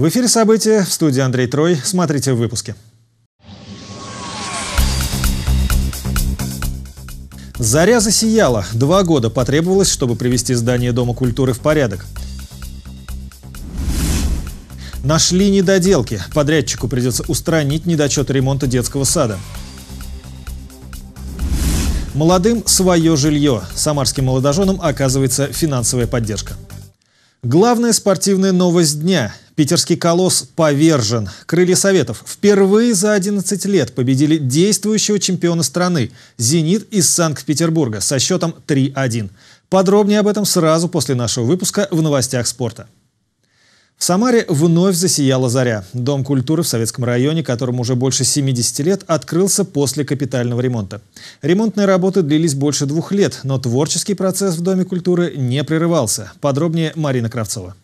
В эфире события в студии Андрей Трой. Смотрите в выпуске. Заря засияла. Два года потребовалось, чтобы привести здание Дома культуры в порядок. Нашли недоделки. Подрядчику придется устранить недочет ремонта детского сада. Молодым свое жилье. Самарским молодоженам оказывается финансовая поддержка. Главная спортивная новость дня. Питерский колосс повержен. Крылья Советов впервые за 11 лет победили действующего чемпиона страны «Зенит» из Санкт-Петербурга со счетом 3-1. Подробнее об этом сразу после нашего выпуска в новостях спорта. В Самаре вновь засияла заря. Дом культуры в Советском районе, которому уже больше 70 лет, открылся после капитального ремонта. Ремонтные работы длились больше двух лет, но творческий процесс в Доме культуры не прерывался. Подробнее Марина Кравцова.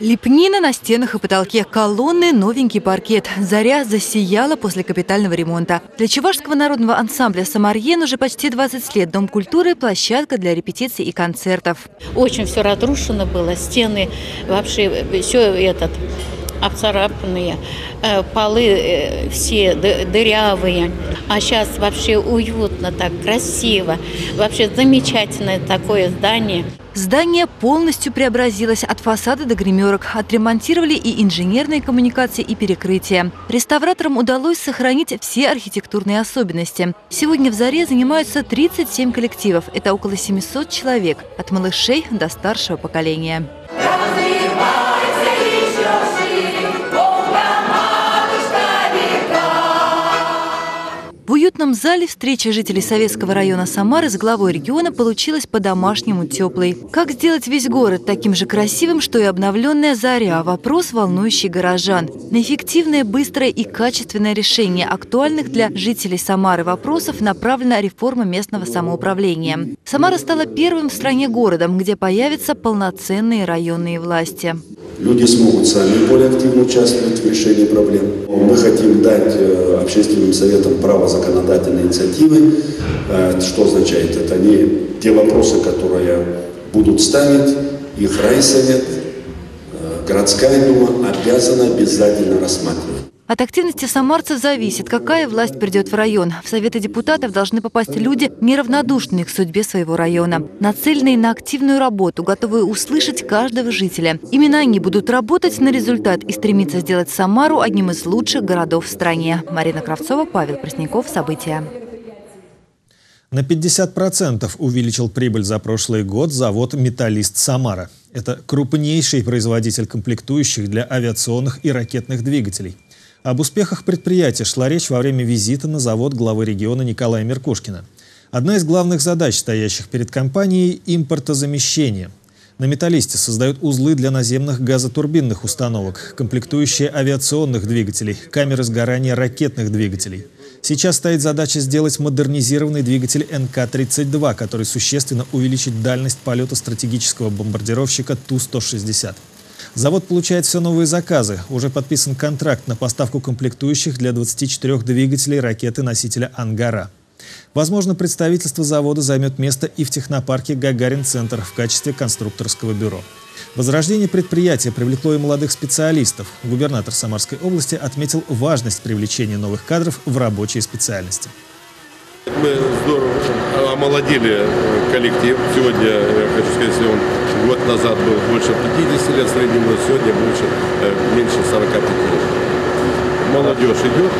Лепнина на стенах и потолке, колонны, новенький паркет. Заря засияла после капитального ремонта. Для Чувашского народного ансамбля «Самарьен» уже почти 20 лет Дом культуры – площадка для репетиций и концертов. Очень все разрушено было, стены, вообще все этот обцарапанные, э, полы э, все дырявые. А сейчас вообще уютно, так красиво. Вообще замечательное такое здание. Здание полностью преобразилось от фасада до гримерок. Отремонтировали и инженерные коммуникации, и перекрытия. Реставраторам удалось сохранить все архитектурные особенности. Сегодня в «Заре» занимаются 37 коллективов. Это около 700 человек, от малышей до старшего поколения. В уютном зале встреча жителей Советского района Самары с главой региона получилась по-домашнему теплой. Как сделать весь город таким же красивым, что и обновленная «Заря» – вопрос, волнующий горожан. На эффективное, быстрое и качественное решение актуальных для жителей Самары вопросов направлена реформа местного самоуправления. Самара стала первым в стране городом, где появятся полноценные районные власти люди смогут сами более активно участвовать в решении проблем. Мы хотим дать э, общественным советам право законодательной инициативы. Э, что означает? Это не те вопросы, которые будут ставить их райсовет, э, городская дума обязана обязательно рассматривать. От активности самарцев зависит, какая власть придет в район. В Советы депутатов должны попасть люди, неравнодушные к судьбе своего района, нацеленные на активную работу, готовые услышать каждого жителя. Именно они будут работать на результат и стремиться сделать Самару одним из лучших городов в стране. Марина Кравцова, Павел Пресняков. События. На 50% увеличил прибыль за прошлый год завод «Металлист Самара». Это крупнейший производитель комплектующих для авиационных и ракетных двигателей – об успехах предприятия шла речь во время визита на завод главы региона Николая Меркушкина. Одна из главных задач, стоящих перед компанией – импортозамещение. На «Металлисте» создают узлы для наземных газотурбинных установок, комплектующие авиационных двигателей, камеры сгорания ракетных двигателей. Сейчас стоит задача сделать модернизированный двигатель НК-32, который существенно увеличит дальность полета стратегического бомбардировщика Ту-160. Завод получает все новые заказы. Уже подписан контракт на поставку комплектующих для 24 двигателей ракеты-носителя «Ангара». Возможно, представительство завода займет место и в технопарке «Гагарин-центр» в качестве конструкторского бюро. Возрождение предприятия привлекло и молодых специалистов. Губернатор Самарской области отметил важность привлечения новых кадров в рабочие специальности. Мы здорово омолодили коллектив. Сегодня, я хочу сказать, он год назад был больше 50 лет среднего, сегодня больше, э, меньше 45 лет. Молодежь идет.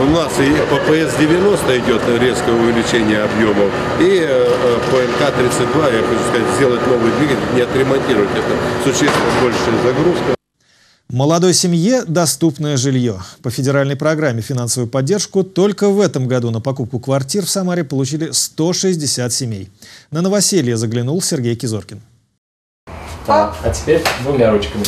У нас и по ПС-90 идет резкое увеличение объемов. И э, э, по МК-32, я хочу сказать, сделать новый двигатель, не отремонтировать. Это существенно большая загрузка. Молодой семье доступное жилье. По федеральной программе финансовую поддержку только в этом году на покупку квартир в Самаре получили 160 семей. На новоселье заглянул Сергей Кизоркин. Так, а теперь двумя ручками.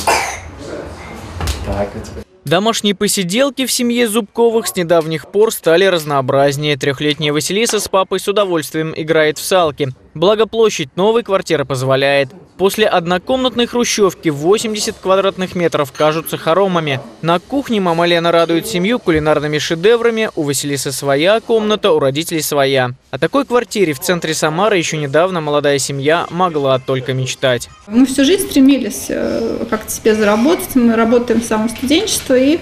Так, а теперь... Домашние посиделки в семье Зубковых с недавних пор стали разнообразнее. Трехлетняя Василиса с папой с удовольствием играет в салки. Благо площадь новой квартиры позволяет. После однокомнатной хрущевки 80 квадратных метров кажутся хоромами. На кухне мама Лена радует семью кулинарными шедеврами. У Василисы своя комната, у родителей своя. О такой квартире в центре Самары еще недавно молодая семья могла только мечтать. Мы всю жизнь стремились э, как-то себе заработать. Мы работаем с самого студенчества. И э,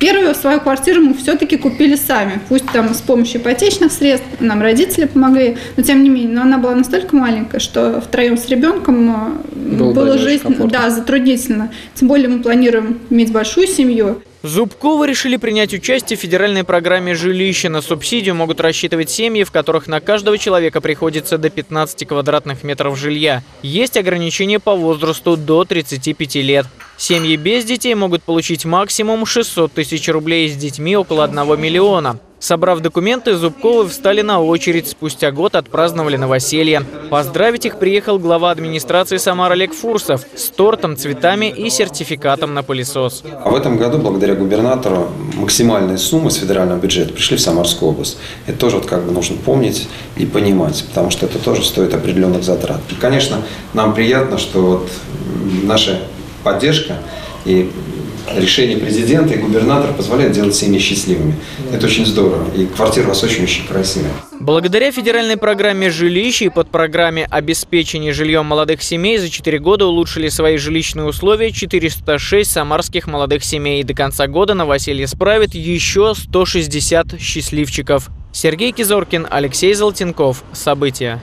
первую свою квартиру мы все-таки купили сами. Пусть там с помощью ипотечных средств, нам родители помогли. Но тем не менее, но она была настолько маленькая, что втроем с ребенком было, было жизнь да, затруднительно. Тем более мы планируем иметь большую семью. Зубковы решили принять участие в федеральной программе «Жилище». На субсидию могут рассчитывать семьи, в которых на каждого человека приходится до 15 квадратных метров жилья. Есть ограничения по возрасту до 35 лет. Семьи без детей могут получить максимум 600 тысяч рублей, с детьми около 1 миллиона. Собрав документы, Зубковы встали на очередь. Спустя год отпраздновали новоселье. Поздравить их приехал глава администрации Самар Олег Фурсов с тортом, цветами и сертификатом на пылесос. А в этом году, благодаря губернатору, максимальные суммы с федерального бюджета пришли в Самарскую область. Это тоже вот как бы нужно помнить и понимать, потому что это тоже стоит определенных затрат. И, конечно, нам приятно, что вот наша поддержка и решение президента и губернатора позволяет делать семьи счастливыми. Это очень здорово. И квартира у вас очень-очень красивая. Благодаря федеральной программе жилища и под программе обеспечения жильем молодых семей за 4 года улучшили свои жилищные условия 406 самарских молодых семей. И до конца года новоселье справит еще 160 счастливчиков. Сергей Кизоркин, Алексей Золотенков. События.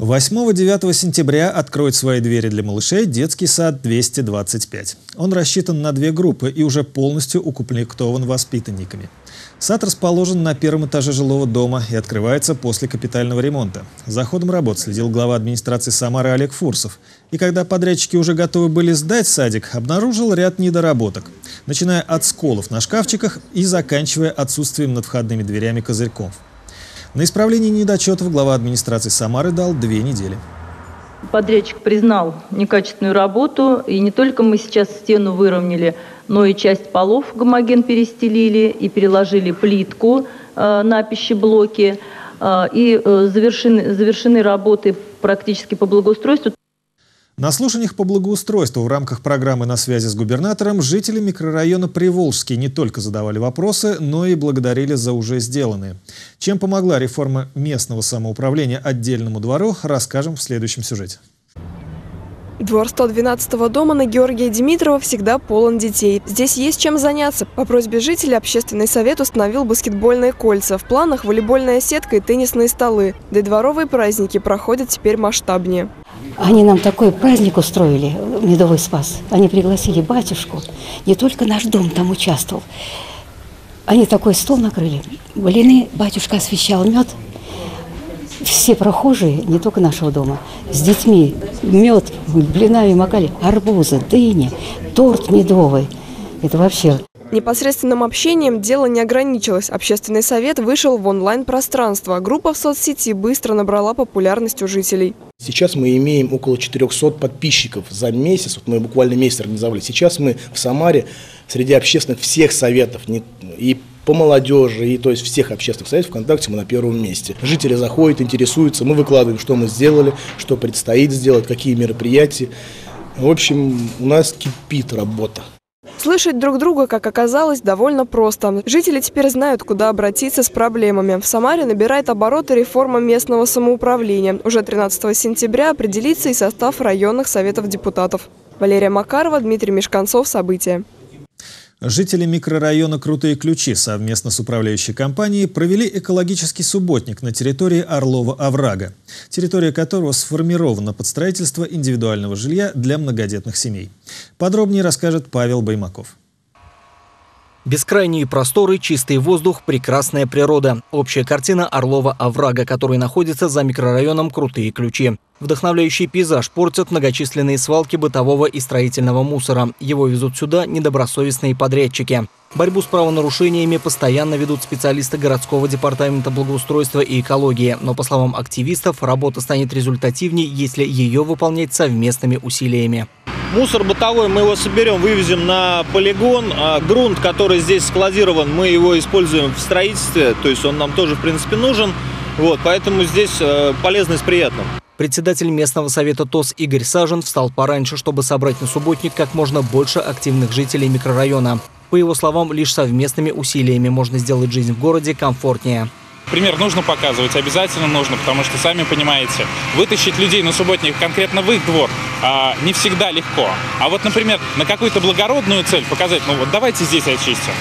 8-9 сентября откроет свои двери для малышей детский сад 225. Он рассчитан на две группы и уже полностью укомплектован воспитанниками. Сад расположен на первом этаже жилого дома и открывается после капитального ремонта. За ходом работ следил глава администрации Самары Олег Фурсов. И когда подрядчики уже готовы были сдать садик, обнаружил ряд недоработок. Начиная от сколов на шкафчиках и заканчивая отсутствием над входными дверями козырьков. На исправление недочетов глава администрации Самары дал две недели. Подрядчик признал некачественную работу, и не только мы сейчас стену выровняли, но и часть полов гомоген перестелили и переложили плитку э, на пищеблоки, э, и э, завершены, завершены работы практически по благоустройству. На слушаниях по благоустройству в рамках программы «На связи с губернатором» жители микрорайона Приволжский не только задавали вопросы, но и благодарили за уже сделанное. Чем помогла реформа местного самоуправления отдельному двору, расскажем в следующем сюжете. Двор 112-го дома на Георгия Димитрова всегда полон детей. Здесь есть чем заняться. По просьбе жителей общественный совет установил баскетбольные кольца. В планах волейбольная сетка и теннисные столы. Да и дворовые праздники проходят теперь масштабнее. Они нам такой праздник устроили, Медовый Спас. Они пригласили батюшку. Не только наш дом там участвовал. Они такой стол накрыли. Блины батюшка освещал мед. Все прохожие, не только нашего дома, с детьми мед, блинами макали, арбузы, дыни, торт медовый. Это вообще Непосредственным общением дело не ограничилось. Общественный совет вышел в онлайн-пространство. Группа в соцсети быстро набрала популярность у жителей. Сейчас мы имеем около 400 подписчиков за месяц. Вот мы буквально месяц организовали. Сейчас мы в Самаре среди общественных всех советов и по молодежи, и то есть всех общественных советов ВКонтакте мы на первом месте. Жители заходят, интересуются, мы выкладываем, что мы сделали, что предстоит сделать, какие мероприятия. В общем, у нас кипит работа. Слышать друг друга, как оказалось, довольно просто. Жители теперь знают, куда обратиться с проблемами. В Самаре набирает обороты реформа местного самоуправления. Уже 13 сентября определится и состав районных советов депутатов. Валерия Макарова, Дмитрий Мешканцов. События. Жители микрорайона «Крутые ключи» совместно с управляющей компанией провели экологический субботник на территории Орлова-Оврага, территория которого сформирована под строительство индивидуального жилья для многодетных семей. Подробнее расскажет Павел Баймаков. Бескрайние просторы, чистый воздух, прекрасная природа. Общая картина Орлова оврага, который находится за микрорайоном Крутые Ключи. Вдохновляющий пейзаж портят многочисленные свалки бытового и строительного мусора. Его везут сюда недобросовестные подрядчики. Борьбу с правонарушениями постоянно ведут специалисты городского департамента благоустройства и экологии. Но, по словам активистов, работа станет результативнее, если ее выполнять совместными усилиями. Мусор бытовой мы его соберем, вывезем на полигон. А грунт, который здесь складирован, мы его используем в строительстве, то есть он нам тоже, в принципе, нужен. Вот, поэтому здесь э, полезно с приятным. Председатель местного совета ТОС Игорь Сажен встал пораньше, чтобы собрать на субботник как можно больше активных жителей микрорайона. По его словам, лишь совместными усилиями можно сделать жизнь в городе комфортнее. Пример нужно показывать, обязательно нужно, потому что, сами понимаете, вытащить людей на субботник конкретно в их двор а, не всегда легко. А вот, например, на какую-то благородную цель показать, ну вот давайте здесь очистим,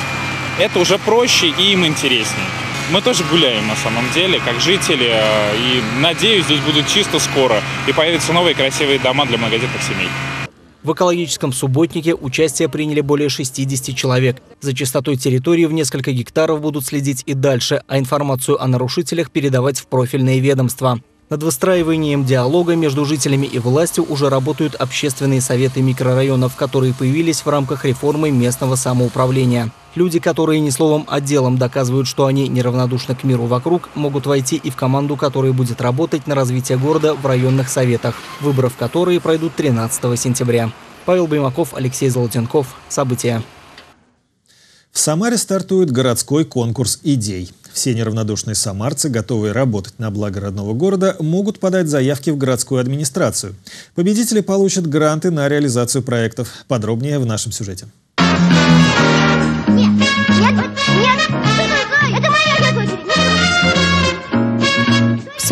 это уже проще и им интереснее. Мы тоже гуляем на самом деле, как жители, а, и надеюсь, здесь будут чисто скоро, и появятся новые красивые дома для многодетных семей. В экологическом субботнике участие приняли более 60 человек. За чистотой территории в несколько гектаров будут следить и дальше, а информацию о нарушителях передавать в профильные ведомства. Над выстраиванием диалога между жителями и властью уже работают общественные советы микрорайонов, которые появились в рамках реформы местного самоуправления. Люди, которые не словом, а делом доказывают, что они неравнодушны к миру вокруг, могут войти и в команду, которая будет работать на развитие города в районных советах, выборов которые пройдут 13 сентября. Павел Баймаков, Алексей Золотенков. События. В Самаре стартует городской конкурс идей. Все неравнодушные самарцы, готовые работать на благо родного города, могут подать заявки в городскую администрацию. Победители получат гранты на реализацию проектов. Подробнее в нашем сюжете.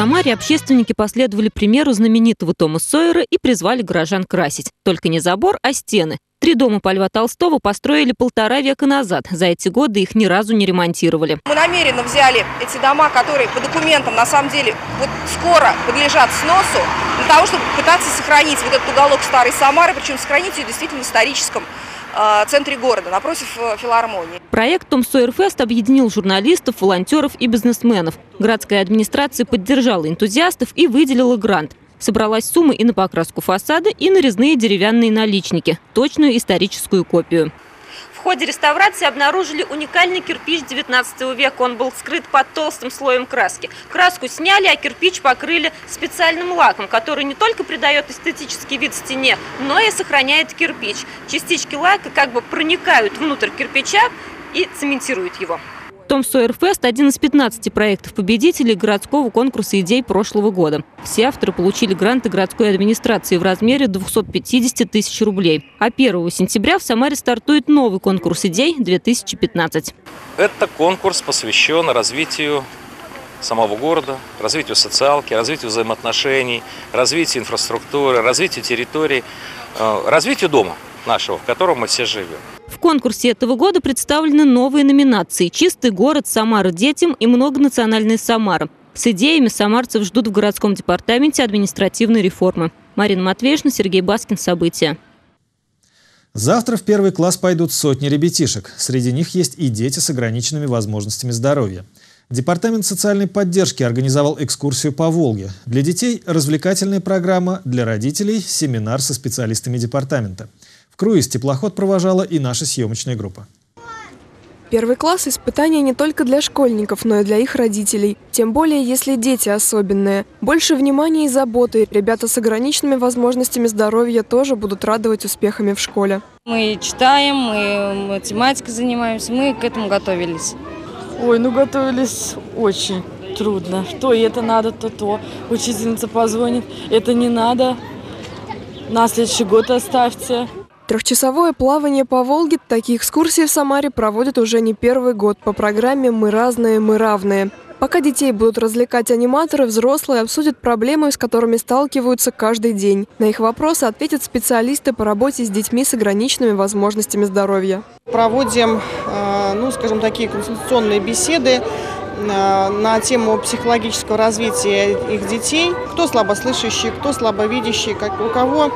Самаре общественники последовали примеру знаменитого Тома Сойера и призвали горожан красить. Только не забор, а стены. Три дома по Льва Толстого построили полтора века назад. За эти годы их ни разу не ремонтировали. Мы намеренно взяли эти дома, которые по документам на самом деле вот скоро подлежат сносу, для того, чтобы пытаться сохранить вот этот уголок старой Самары, причем сохранить ее действительно в историческом центре города, напротив э, филармонии. Проект «Том Сойерфест» объединил журналистов, волонтеров и бизнесменов. Городская администрация поддержала энтузиастов и выделила грант. Собралась сумма и на покраску фасада, и на резные деревянные наличники. Точную историческую копию. В ходе реставрации обнаружили уникальный кирпич 19 века. Он был скрыт под толстым слоем краски. Краску сняли, а кирпич покрыли специальным лаком, который не только придает эстетический вид стене, но и сохраняет кирпич. Частички лака как бы проникают внутрь кирпича и цементируют его. Том Сойерфест – один из 15 проектов победителей городского конкурса идей прошлого года. Все авторы получили гранты городской администрации в размере 250 тысяч рублей. А 1 сентября в Самаре стартует новый конкурс идей 2015. Это конкурс посвящен развитию самого города, развитию социалки, развитию взаимоотношений, развитию инфраструктуры, развитию территорий, э, развитию дома нашего, в котором мы все живем. В конкурсе этого года представлены новые номинации «Чистый город», «Самара детям» и «Многонациональная Самара». С идеями самарцев ждут в городском департаменте административной реформы. Марина Матвеевна, Сергей Баскин. События. Завтра в первый класс пойдут сотни ребятишек. Среди них есть и дети с ограниченными возможностями здоровья. Департамент социальной поддержки организовал экскурсию по Волге. Для детей развлекательная программа, для родителей – семинар со специалистами департамента. В круиз теплоход провожала и наша съемочная группа. Первый класс – испытание не только для школьников, но и для их родителей. Тем более, если дети особенные. Больше внимания и заботы. Ребята с ограниченными возможностями здоровья тоже будут радовать успехами в школе. Мы читаем, мы математикой занимаемся, мы к этому готовились. Ой, ну готовились очень трудно. То это надо, то то. Учительница позвонит, это не надо. На следующий год оставьте. Трехчасовое плавание по Волге, такие экскурсии в Самаре проводят уже не первый год по программе «Мы разные, мы равные». Пока детей будут развлекать аниматоры, взрослые обсудят проблемы, с которыми сталкиваются каждый день. На их вопросы ответят специалисты по работе с детьми с ограниченными возможностями здоровья. Проводим, э, ну, скажем, такие консультационные беседы на тему психологического развития их детей. Кто слабослышащий, кто слабовидящий, как, у кого э,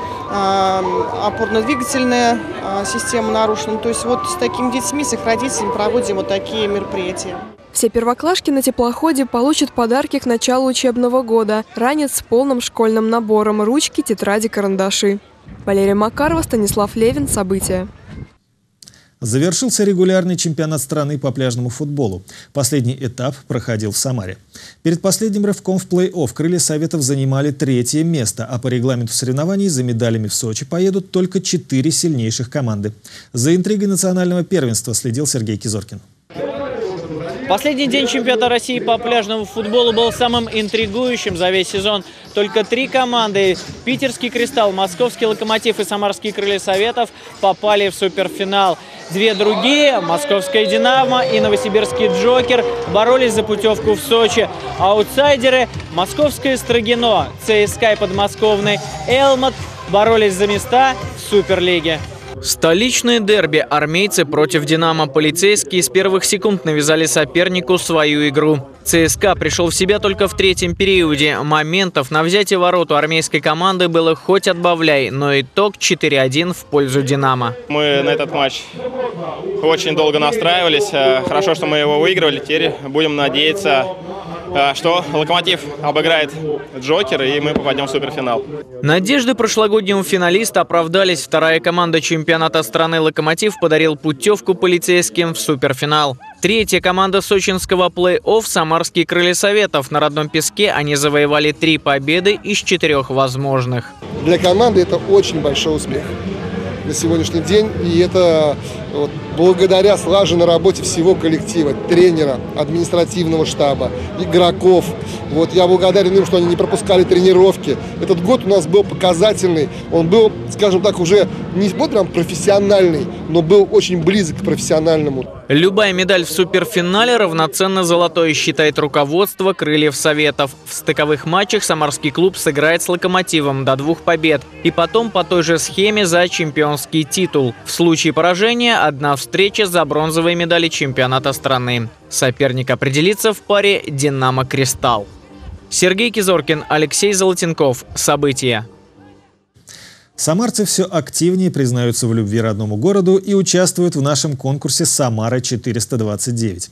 опорно-двигательная э, система нарушена. То есть вот с такими детьми, с их родителями проводим вот такие мероприятия. Все первоклашки на теплоходе получат подарки к началу учебного года. Ранец с полным школьным набором, ручки, тетради, карандаши. Валерия Макарова, Станислав Левин. События. Завершился регулярный чемпионат страны по пляжному футболу. Последний этап проходил в Самаре. Перед последним рывком в плей-офф крылья Советов занимали третье место, а по регламенту соревнований за медалями в Сочи поедут только четыре сильнейших команды. За интригой национального первенства следил Сергей Кизоркин. Последний день чемпионата России по пляжному футболу был самым интригующим за весь сезон. Только три команды – Питерский «Кристалл», Московский «Локомотив» и Самарские крылья Советов – попали в суперфинал. Две другие – Московская «Динамо» и Новосибирский «Джокер» боролись за путевку в Сочи. Аутсайдеры – Московское «Строгино», ЦСКА подмосковный «Элмот» боролись за места в Суперлиге. Столичное дерби армейцы против «Динамо». Полицейские с первых секунд навязали сопернику свою игру. ЦСКА пришел в себя только в третьем периоде. Моментов на взятие ворот у армейской команды было хоть отбавляй, но итог 4-1 в пользу «Динамо». Мы на этот матч очень долго настраивались. Э, хорошо, что мы его выигрывали. Теперь будем надеяться Э, что «Локомотив» обыграет «Джокер» и мы попадем в суперфинал. Надежды прошлогоднего финалиста оправдались. Вторая команда чемпионата страны «Локомотив» подарил путевку полицейским в суперфинал. Третья команда сочинского плей-офф «Самарские крылья Советов». На родном песке они завоевали три победы из четырех возможных. Для команды это очень большой успех на сегодняшний день. И это вот, благодаря слаженной работе всего коллектива, тренера, административного штаба, игроков. Вот, я благодарен им, что они не пропускали тренировки. Этот год у нас был показательный. Он был, скажем так, уже не вот прям профессиональный, но был очень близок к профессиональному. Любая медаль в суперфинале равноценна золотой, считает руководство Крыльев Советов. В стыковых матчах самарский клуб сыграет с Локомотивом до двух побед. И потом по той же схеме за чемпионский титул. В случае поражения одна встреча за бронзовые медали чемпионата страны. Соперник определится в паре «Динамо Кристалл». Сергей Кизоркин, Алексей Золотенков. События. Самарцы все активнее признаются в любви родному городу и участвуют в нашем конкурсе «Самара-429».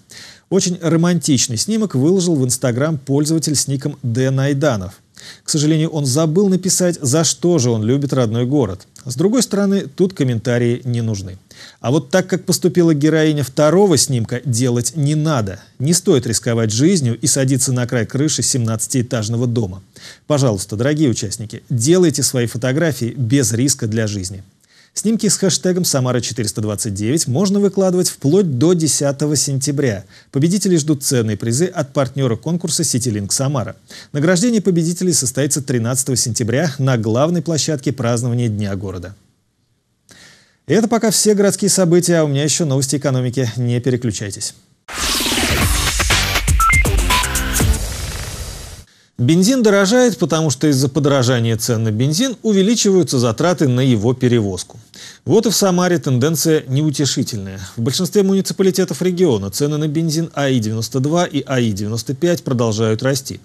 Очень романтичный снимок выложил в Инстаграм пользователь с ником Д. Найданов. К сожалению, он забыл написать, за что же он любит родной город. С другой стороны, тут комментарии не нужны. А вот так, как поступила героиня второго снимка, делать не надо. Не стоит рисковать жизнью и садиться на край крыши 17-этажного дома. Пожалуйста, дорогие участники, делайте свои фотографии без риска для жизни. Снимки с хэштегом «Самара429» можно выкладывать вплоть до 10 сентября. Победители ждут ценные призы от партнера конкурса «Ситилинк Самара». Награждение победителей состоится 13 сентября на главной площадке празднования Дня города. И это пока все городские события, а у меня еще новости экономики. Не переключайтесь. Бензин дорожает, потому что из-за подорожания цен на бензин увеличиваются затраты на его перевозку. Вот и в Самаре тенденция неутешительная. В большинстве муниципалитетов региона цены на бензин АИ-92 и АИ-95 продолжают расти.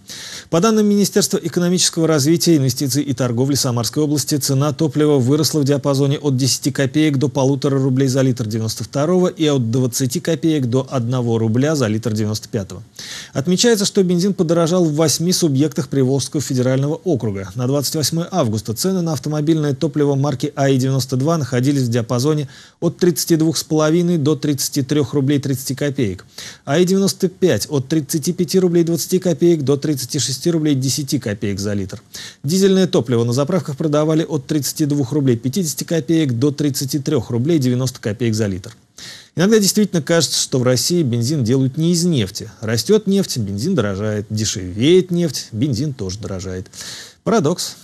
По данным Министерства экономического развития, инвестиций и торговли Самарской области, цена топлива выросла в диапазоне от 10 копеек до полутора рублей за литр 92 и от 20 копеек до 1 рубля за литр 95 -го. Отмечается, что бензин подорожал в 8 субъектах Приволжского федерального округа. На 28 августа цены на автомобильное топливо марки АИ-92 находились находились в диапазоне от 32,5 до 33 рублей 30 копеек, а И-95 от 35 рублей 20 копеек до 36 рублей 10 копеек за литр. Дизельное топливо на заправках продавали от 32 рублей 50 копеек до 33 рублей 90 копеек за литр. Иногда действительно кажется, что в России бензин делают не из нефти. Растет нефть, бензин дорожает. Дешевеет нефть, бензин тоже дорожает. Парадокс.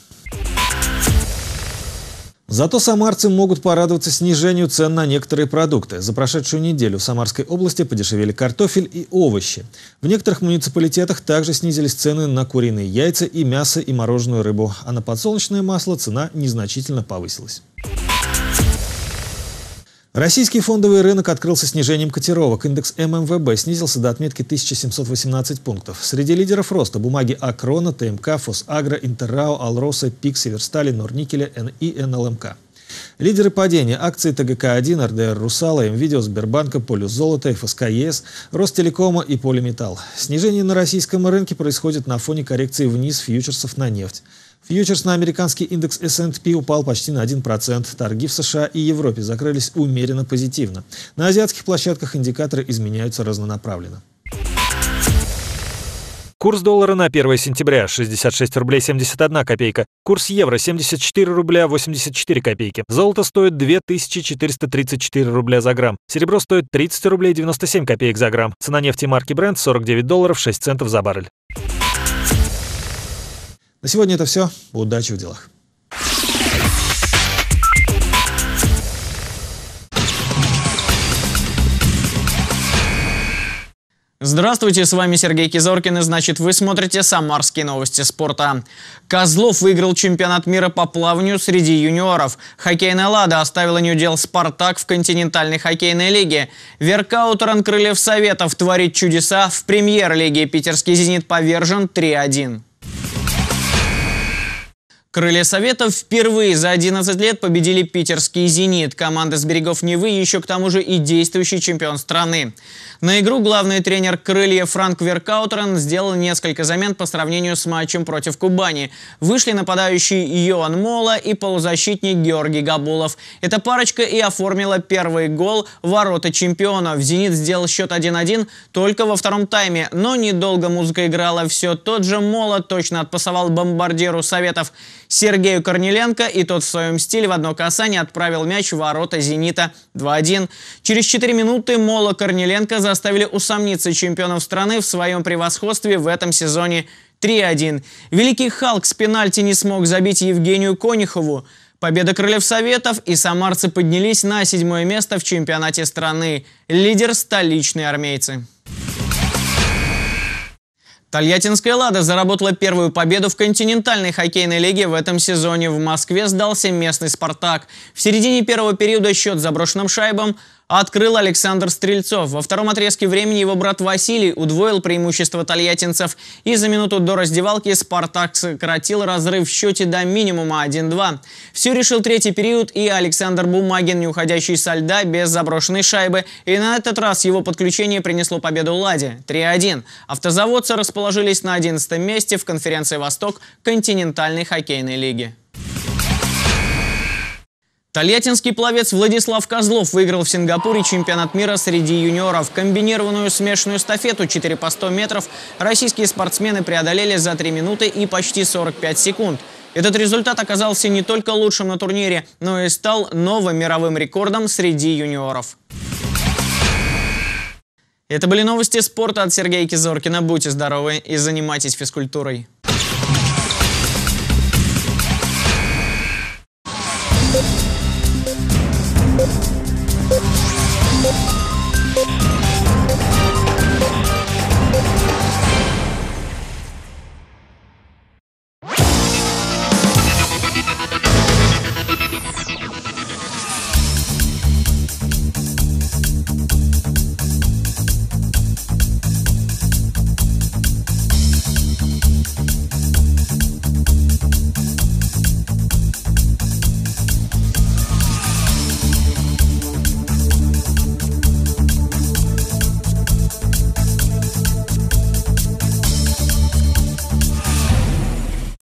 Зато самарцы могут порадоваться снижению цен на некоторые продукты. За прошедшую неделю в Самарской области подешевели картофель и овощи. В некоторых муниципалитетах также снизились цены на куриные яйца и мясо и мороженую рыбу, а на подсолнечное масло цена незначительно повысилась. Российский фондовый рынок открылся снижением котировок. Индекс ММВБ снизился до отметки 1718 пунктов. Среди лидеров роста бумаги Акрона, ТМК, Фосагро, Интеррао, Алроса, ПИК, Северстали, Норникеля и НЛМК. Лидеры падения – акции ТГК-1, РДР «Русала», МВидео, Сбербанка, Полюс золота, ФСК ЕС, Ростелекома и Полиметалл. Снижение на российском рынке происходит на фоне коррекции вниз фьючерсов на нефть. Фьючерс на американский индекс S&P упал почти на 1%. Торги в США и Европе закрылись умеренно позитивно. На азиатских площадках индикаторы изменяются разнонаправленно. Курс доллара на 1 сентября – 66 рублей 71 копейка. Курс евро – 74 рубля 84 копейки. Золото стоит 2434 рубля за грамм. Серебро стоит 30 рублей 97 копеек за грамм. Цена нефти марки Brent – 49 долларов 6 центов за баррель. На сегодня это все. Удачи в делах. Здравствуйте, с вами Сергей Кизоркин, и значит вы смотрите «Самарские новости спорта». Козлов выиграл чемпионат мира по плаванию среди юниоров. Хоккейная «Лада» оставила неудел «Спартак» в континентальной хоккейной лиге. Веркаутеран Крыльев Советов творит чудеса в премьер-лиге. Питерский «Зенит» повержен 3-1. Крылья Советов впервые за 11 лет победили питерский «Зенит». Команда с берегов Невы еще к тому же и действующий чемпион страны. На игру главный тренер крылья Франк Веркаутерен сделал несколько замен по сравнению с матчем против Кубани. Вышли нападающий Йоан Мола и полузащитник Георгий Габулов. Эта парочка и оформила первый гол ворота чемпиона. В «Зенит» сделал счет 1-1 только во втором тайме. Но недолго музыка играла. Все тот же Мола точно отпасовал бомбардиру Советов Сергею Корнеленко, и тот в своем стиле в одно касание отправил мяч в ворота «Зенита» 2-1. Через 4 минуты Мола Корнеленко заставили усомниться чемпионов страны в своем превосходстве в этом сезоне 3-1. Великий Халк с пенальти не смог забить Евгению Конихову. Победа Крыльев Советов и самарцы поднялись на седьмое место в чемпионате страны. Лидер столичные армейцы. Тольяттинская «Лада» заработала первую победу в континентальной хоккейной лиге в этом сезоне. В Москве сдался местный «Спартак». В середине первого периода счет заброшенным шайбам открыл Александр Стрельцов. Во втором отрезке времени его брат Василий удвоил преимущество тольяттинцев. И за минуту до раздевалки «Спартак» сократил разрыв в счете до минимума 1-2. Все решил третий период и Александр Бумагин, не уходящий со льда без заброшенной шайбы. И на этот раз его подключение принесло победу «Ладе» 3-1. Автозаводцы расположились на 11 месте в конференции «Восток» континентальной хоккейной лиги. Тольяттинский пловец Владислав Козлов выиграл в Сингапуре чемпионат мира среди юниоров. Комбинированную смешанную эстафету 4 по 100 метров российские спортсмены преодолели за 3 минуты и почти 45 секунд. Этот результат оказался не только лучшим на турнире, но и стал новым мировым рекордом среди юниоров. Это были новости спорта от Сергея Кизоркина. Будьте здоровы и занимайтесь физкультурой.